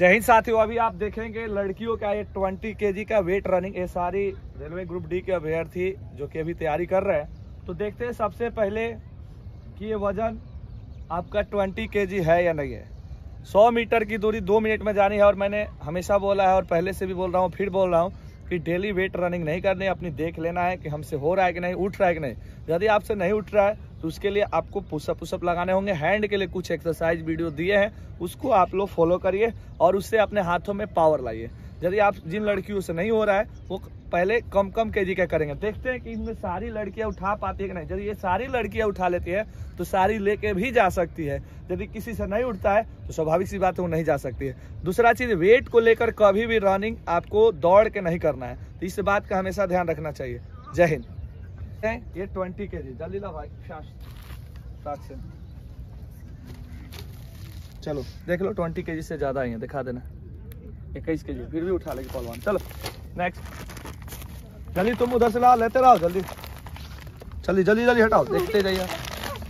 जय हिंद साथियों, अभी आप देखेंगे लड़कियों का ये ट्वेंटी के का वेट रनिंग ये सारी रेलवे ग्रुप डी के अभ्यर्थी जो कि अभी तैयारी कर रहे हैं। तो देखते हैं सबसे पहले कि ये वज़न आपका ट्वेंटी के है या नहीं है। सौ मीटर की दूरी दो मिनट में जानी है और मैंने हमेशा बोला है और पहले से भी बोल रहा हूँ, फिर बोल रहा हूँ। कि डेली वेट रनिंग नहीं करनी, अपनी देख लेना है कि हमसे हो रहा है कि नहीं, उठ रहा है कि नहीं। यदि आपसे नहीं उठ रहा है तो उसके लिए आपको पुशअप पुशअप लगाने होंगे। हैंड के लिए कुछ एक्सरसाइज वीडियो दिए हैं, उसको आप लोग फॉलो करिए और उससे अपने हाथों में पावर लाइए। यदि आप जिन लड़कियों से नहीं हो रहा है, वो पहले कम कम के जी का करेंगे। देखते हैं कि इनमें सारी लड़कियाँ उठा पाती है कि नहीं। यदि ये सारी लड़कियाँ उठा लेती है तो सारी लेके भी जा सकती है। यदि किसी से नहीं उठता है तो स्वाभाविक सी बात है वो नहीं जा सकती है। दूसरा चीज़ वेट को लेकर कभी भी रनिंग आपको दौड़ के नहीं करना है। तो इस बात का हमेशा ध्यान रखना चाहिए। जय हिंद। ये ट्वेंटी के जी जल्दी ला भाई चलो, देख लो, ट्वेंटी के से ज़्यादा ही है, दिखा देना। इक्कीस के जी फिर भी उठा लेगी पहलवान। चलो नेक्स्ट जल्दी, तुम उधर से ला लेते रहो, जल्दी। जल्दी जल्दी जल्दी हटाओ। देखते जाइए।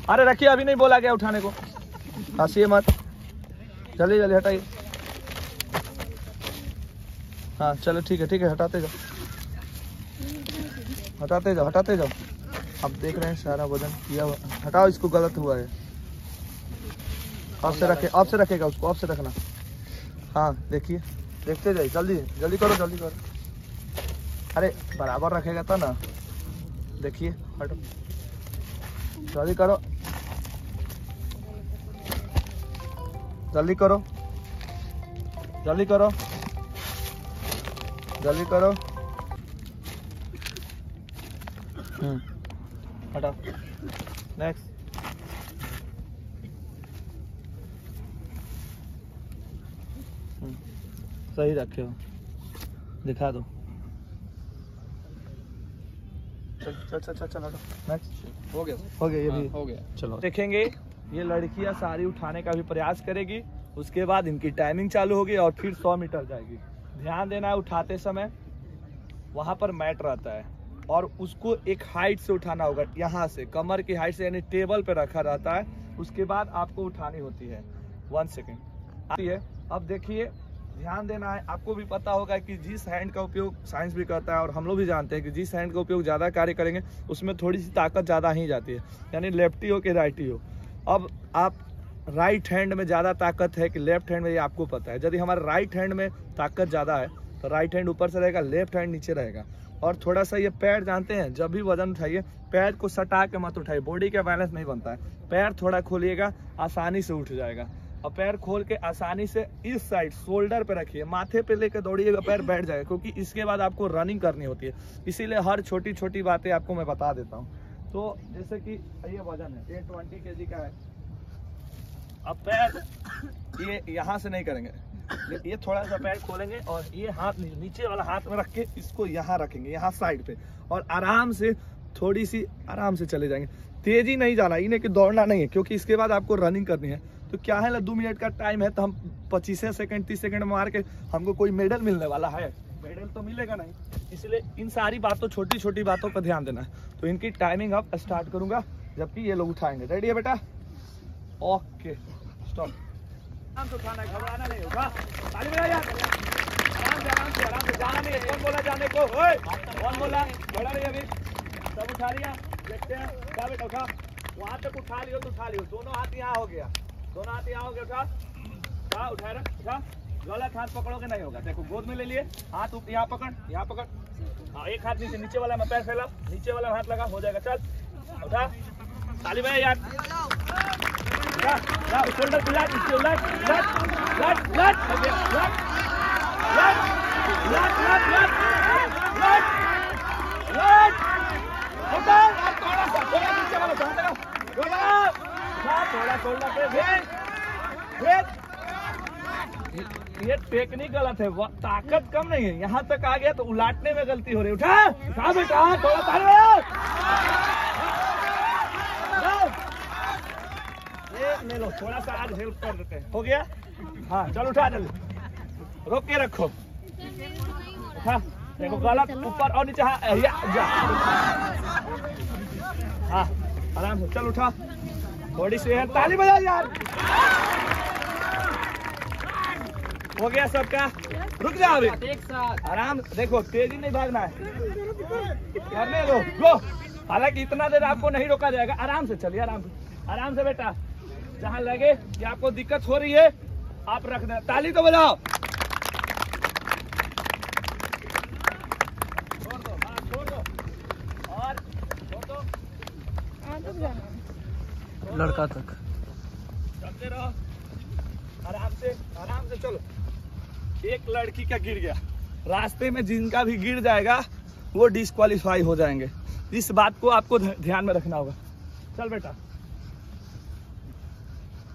अरे, रखिए, अभी नहीं बोला गया उठाने को। हंसीए मत। जल्दी जल्दी हटाइए। हाँ चलो, ठीक है ठीक है, हटाते जाओ। हटाते जाओ हटाते जाओ। अब देख रहे हैं, सारा वज़न किया हटाओ, इसको गलत हुआ है। अब से रखे अब से रखेगा उसको आपसे रखना। हाँ देखिए। देखते जाइए जल्दी जल्दी करो जल्दी करो अरे बराबर रखेगा तो ना देखिए हटो जल्दी करो जल्दी करो जल्दी करो जल्दी करो हटाओ नेक्स्ट सही रखे हो। दिखा दो। चल चल चल चल चल नेक्स्ट हो गया। हो गया ये भी। हो गया। चलो। देखेंगे ये लड़कियाँ सारी उठाने का भी प्रयास करेगी उसके बाद इनकी टाइमिंग चालू होगी और फिर 100 मीटर जाएगी। ध्यान देना है उठाते समय वहाँ पर मैट रहता है और उसको एक हाइट से उठाना होगा यहाँ से कमर की हाइट से यानी टेबल पे रखा रहता है उसके बाद आपको उठानी होती है। वन सेकेंड है। अब देखिए ध्यान देना है। आपको भी पता होगा कि जिस हैंड का उपयोग साइंस भी करता है और हम लोग भी जानते हैं कि जिस हैंड का उपयोग ज़्यादा कार्य करेंगे, उसमें थोड़ी सी ताकत ज़्यादा ही जाती है। यानी लेफ्टी हो कि राइटी हो। अब आप राइट हैंड में ज़्यादा ताकत है कि लेफ़्ट हैंड में, ये आपको पता है। यदि हमारे राइट हैंड में ताकत ज़्यादा है तो राइट हैंड ऊपर से रहेगा लेफ़्ट हैंड नीचे रहेगा। और थोड़ा सा ये पैर जानते हैं, जब भी वज़न उठाइए, पैर को सटा के मत उठाइए। बॉडी का बैलेंस नहीं बनता है। पैर थोड़ा खोलिएगा, आसानी से उठ जाएगा। और पैर खोल के आसानी से इस साइड शोल्डर पे रखिए। माथे पे लेकर दौड़िएगा पैर बैठ जाएगा, क्योंकि इसके बाद आपको रनिंग करनी होती है। इसीलिए हर छोटी छोटी बातें आपको मैं बता देता हूँ। तो जैसे कि, ये वज़न है, ये ट्वेंटी के का है। अब पैर, ये यहाँ से नहीं करेंगे। ये थोड़ा सा पैर खोलेंगे और ये हाथ नीचे वाला हाथ में रख के इसको यहाँ रखेंगे, यहाँ साइड पे। और आराम से, थोड़ी सी आराम से चले जाएँगे। तेज़ी नहीं जाना, इन्हें कि दौड़ना नहीं है, क्योंकि इसके बाद आपको रनिंग करनी है। तो क्या है ना दो मिनट का टाइम है? तो हम पच्चीस सेकंड तीस सेकंड मार के हमको कोई मेडल मिलने वाला है। मेडल तो मिलेगा नहीं। इसलिए इन सारी बातों छोटी छोटी बातों पर ध्यान देना। तो इनकी टाइमिंग अब स्टार्ट करूँगा, जबकि ये लोग उठाएँगे। रेडी है बेटा? ओके स्टॉप आराम उठा लिया। देखते हैं। क्या बेटा उठा? वहाँ तक उठा लियो तो उठा लियो। दोनों हाथ यहाँ हो गया। दोनों हाथ यहाँ हो गया उठा उठा उठा गलत हाथ पकड़ोगे नहीं होगा देखो गोद में ले लिए हाथ यहाँ पकड़ यहाँ पकड़ हाँ एक हाथ नीचे नीचे वाला में पैर फैला नीचे वाला हाथ लगा हो जाएगा चल उठा ताली भाई यार शोल्डर को लाट लट लट लट हो लट लट लट लट लट लट लट उठा थोड़ा सा थोड़ा नीचे वाला ध्यान देना थोड़ा ये टेक्निक गलत है ताकत कम नहीं है। यहाँ तक आ गया तो उलाटने में गलती हो रही उठा। उठा बेटा, थोड़ा ले। लो थोड़ा सा आज हेल्प कर देते हैं। हो गया? हाँ चल उठा जल्दी। रोक के रखो। उठा। देखो, गलत ऊपर और नीचे। हाँ हाँ आराम से चल उठा। थोड़ी सी ताली बजा यार। हो गया सबका। रुक जाओ अभी। आराम, देखो, तेज़ी नहीं भागना है। करने दो गो हालाँकि इतना देर आपको नहीं रोका जाएगा। आराम से चलिए, आराम से। आराम से बेटा, जहाँ लगे कि आपको दिक्कत हो रही है, आप रख ताली तो बजाओ छोड़ दो हाँ छोड़ दो और छोड़ दो लड़का तक। चलते रहो। आराम से आराम से चलो। एक लड़की का गिर गया। रास्ते में जिनका भी गिर जाएगा वो डिस्qualify हो जाएँगे। इस बात को आपको ध्यान में रखना होगा। चल बेटा।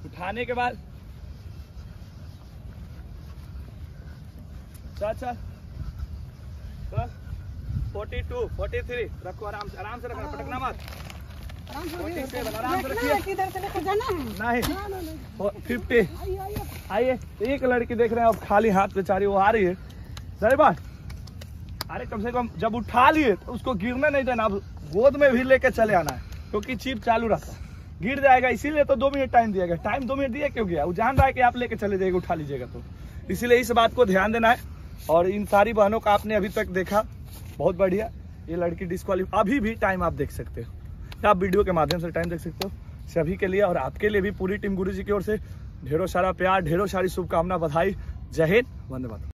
उठाने के बाद। चल चल। चल। फोर्टी टू फोर्टी थ्री रखो आराम से आराम से रखना पटकना मत। फिफ्टी आइए, एक लड़की देख रहे हैं, अब खाली हाथ बेचारी वो आ रही है। सही बात? अरे, कम से कम जब उठा लिए तो उसको गिरने नहीं देना, अब गोद में भी लेके चले आना है, क्योंकि चिप चालू रहता है। गिर जाएगा, इसीलिए तो दो मिनट टाइम दिया गया। टाइम दो मिनट दिया क्यों गया? वो जान रहा है कि आप लेके चले जाएगा उठा लीजिएगा तो। इसीलिए इस बात को ध्यान देना है। और इन सारी बहनों का आपने अभी तक देखा, बहुत बढ़िया। ये लड़की डिस्कालीफाई अभी भी टाइम आप देख सकते हो। आप वीडियो के माध्यम से टाइम देख सकते हो। सभी के लिए और आपके लिए भी पूरी टीम गुरु जी की ओर से ढेरों सारा प्यार, ढेरों सारी शुभकामना बधाई। जय हिंद, वंदे मातरम।